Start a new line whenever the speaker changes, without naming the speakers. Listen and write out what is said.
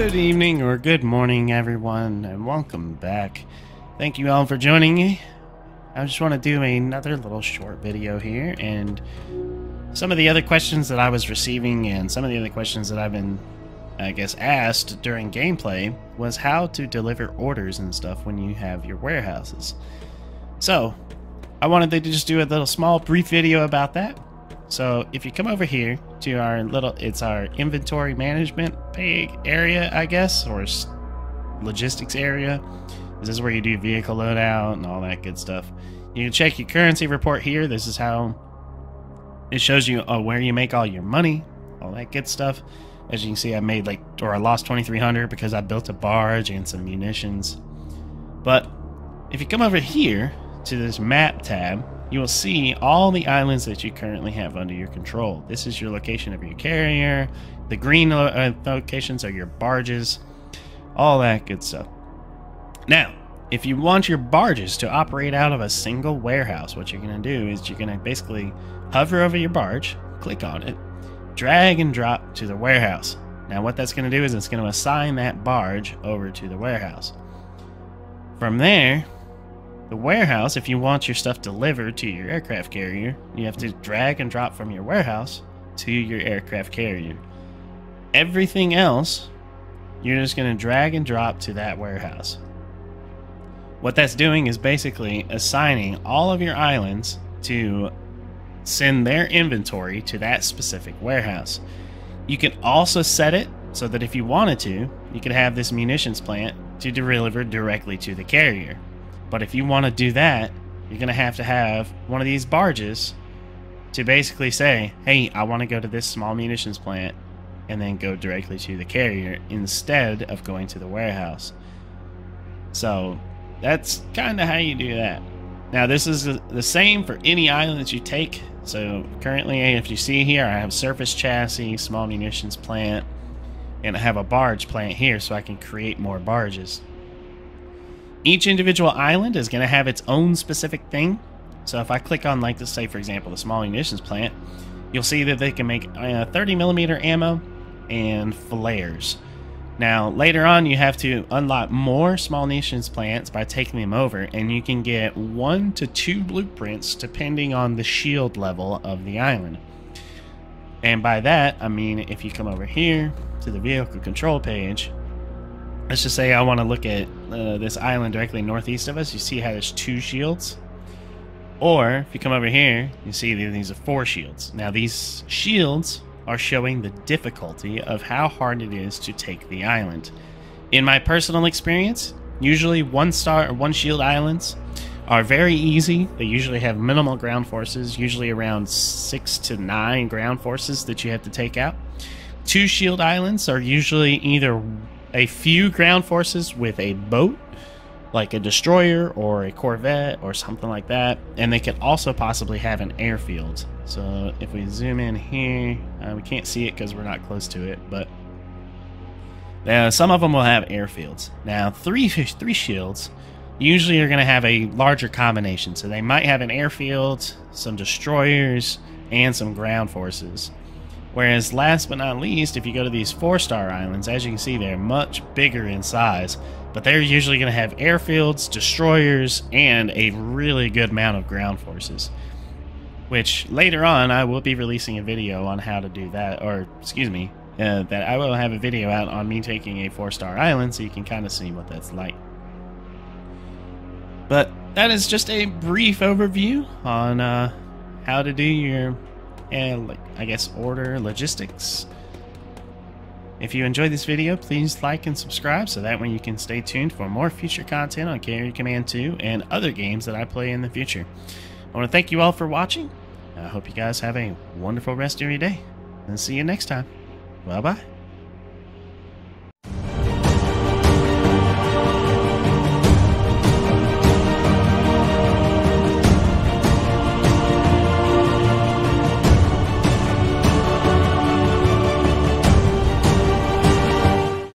Good evening or good morning, everyone, and welcome back. Thank you all for joining me. I just want to do another little short video here, and some of the other questions that I was receiving and some of the other questions that I've been, I guess, asked during gameplay was how to deliver orders and stuff when you have your warehouses. So, I wanted to just do a little small brief video about that. So if you come over here to our little, it's our inventory management page area, I guess, or logistics area. This is where you do vehicle loadout and all that good stuff. You can check your currency report here. This is how it shows you uh, where you make all your money, all that good stuff. As you can see, I made like, or I lost 2,300 because I built a barge and some munitions. But if you come over here to this map tab, you will see all the islands that you currently have under your control. This is your location of your carrier. The green uh, locations are your barges, all that good stuff. Now, if you want your barges to operate out of a single warehouse, what you're going to do is you're going to basically hover over your barge, click on it, drag and drop to the warehouse. Now, what that's going to do is it's going to assign that barge over to the warehouse. From there, the warehouse, if you want your stuff delivered to your aircraft carrier, you have to drag and drop from your warehouse to your aircraft carrier. Everything else, you're just going to drag and drop to that warehouse. What that's doing is basically assigning all of your islands to send their inventory to that specific warehouse. You can also set it so that if you wanted to, you could have this munitions plant to deliver directly to the carrier. But if you want to do that, you're going to have to have one of these barges to basically say, hey, I want to go to this small munitions plant and then go directly to the carrier instead of going to the warehouse. So that's kind of how you do that. Now, this is the same for any island that you take. So currently, if you see here, I have surface chassis, small munitions plant, and I have a barge plant here so I can create more barges. Each individual island is going to have its own specific thing. So if I click on, like, let's say, for example, the small munitions plant, you'll see that they can make uh, 30 millimeter ammo and flares. Now, later on, you have to unlock more small munitions plants by taking them over, and you can get one to two blueprints depending on the shield level of the island. And by that, I mean if you come over here to the vehicle control page, let's just say I want to look at uh, this island directly northeast of us. You see how there's two shields? Or if you come over here, you see these are four shields. Now these shields are showing the difficulty of how hard it is to take the island. In my personal experience, usually one star or one shield islands are very easy. They usually have minimal ground forces, usually around six to nine ground forces that you have to take out. Two shield islands are usually either a few ground forces with a boat, like a destroyer or a corvette or something like that, and they could also possibly have an airfield. So if we zoom in here, uh, we can't see it because we're not close to it, but uh, some of them will have airfields. Now, three three shields usually are going to have a larger combination, so they might have an airfield, some destroyers, and some ground forces. Whereas last but not least, if you go to these four-star islands, as you can see, they're much bigger in size, but they're usually going to have airfields, destroyers, and a really good amount of ground forces. Which later on, I will be releasing a video on how to do that, or excuse me, uh, that I will have a video out on me taking a four-star island, so you can kind of see what that's like. But that is just a brief overview on uh, how to do your and like I guess order logistics. If you enjoyed this video, please like and subscribe so that way you can stay tuned for more future content on Carrier Command 2 and other games that I play in the future. I want to thank you all for watching. I hope you guys have a wonderful rest of your day. And see you next time. Bye-bye.